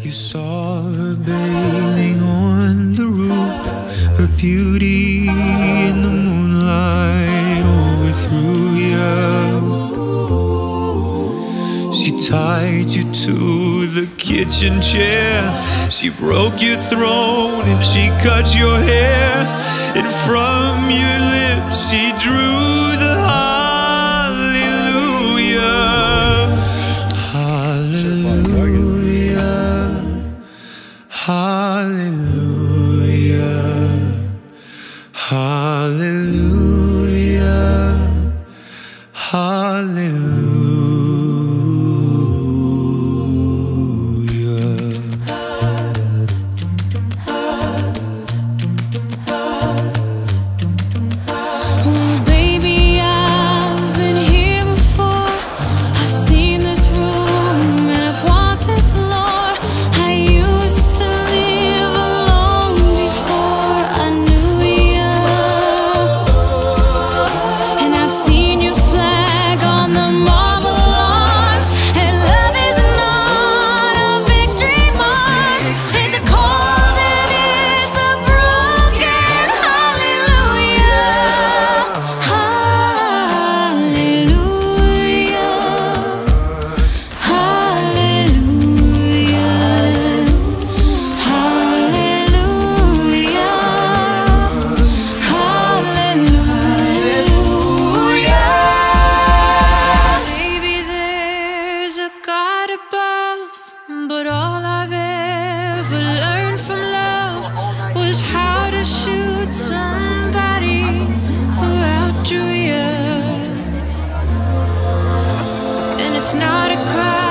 You saw her bathing on the roof, her beauty in the moonlight overthrew you. She tied you to the kitchen chair, she broke your throne and she cut your hair, and from your lips she drew Hallelujah. it's not a crime.